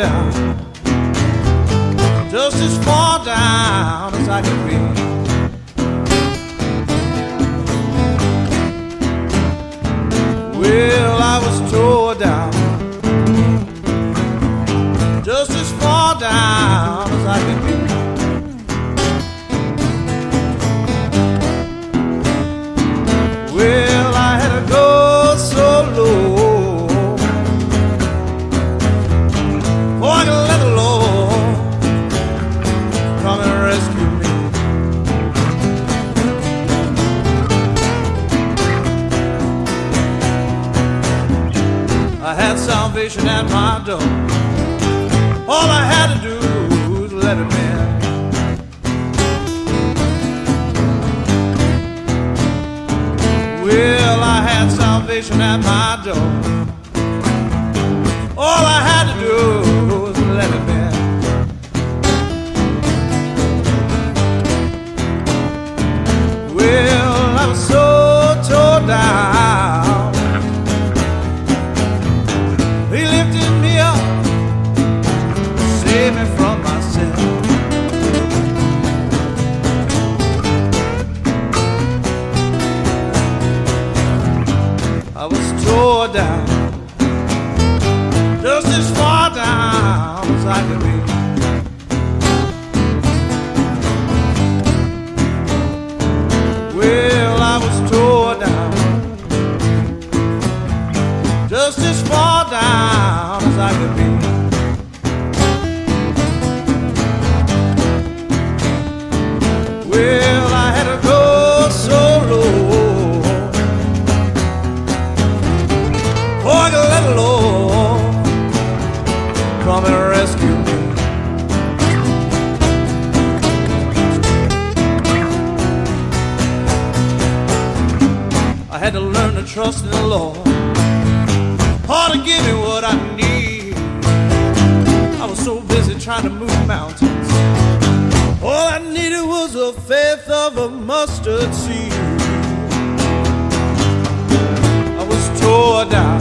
down, just as far down as I could be. Well, I was tore down, just as far down had salvation at my door. All I had to do was let him in. Well, I had salvation at my door. All I had to do was let him in. Well, I was so down, just as far down as I could be. Well, I was tore down, just as far down as I could be. Had to learn to trust in the Lord. Hard to give me what I need. I was so busy trying to move mountains. All I needed was the faith of a mustard seed. I was tore down,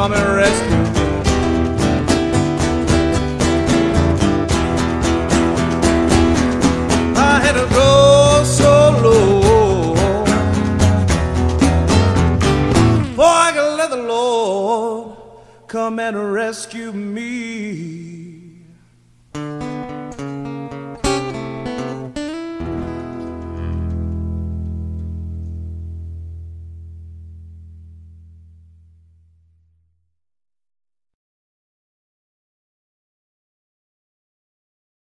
come and rescue me. I had to go so low. Oh, I can let the Lord come and rescue me.